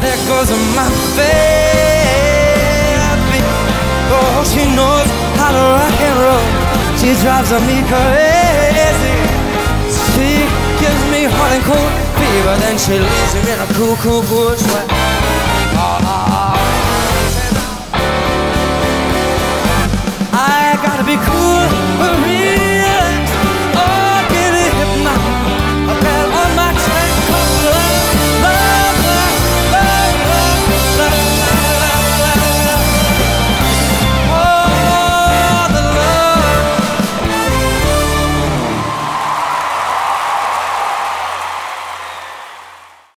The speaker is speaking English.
There goes my baby. Oh, she knows how to rock and roll. She drives me crazy. She gives me hot and cold fever, then she leaves me in a cool, cool, cool.